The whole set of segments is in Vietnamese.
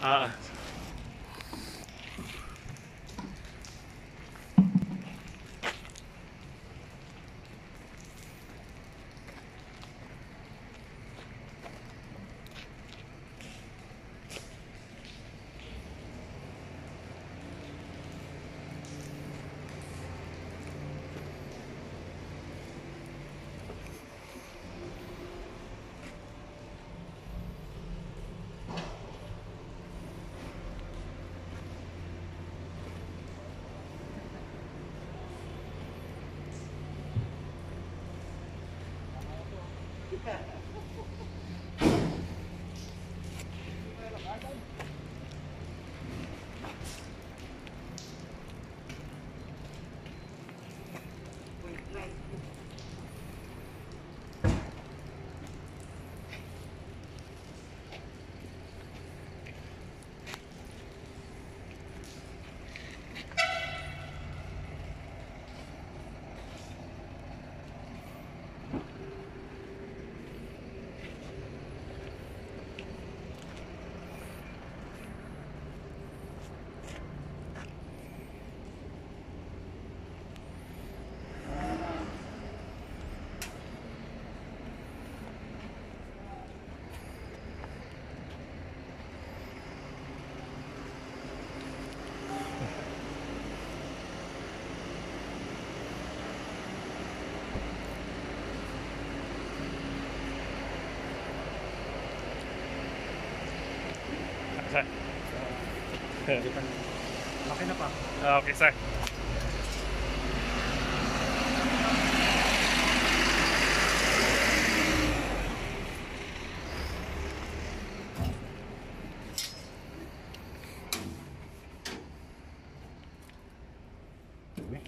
啊 Pa. Ah, Okay, sir. May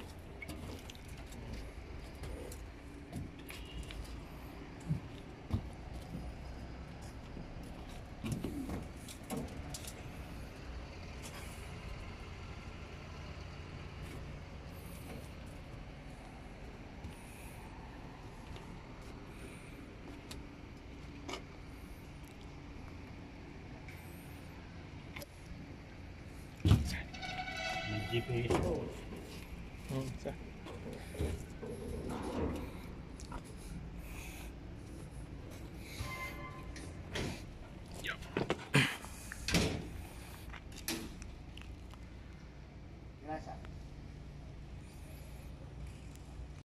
GPS. Це. Gracias.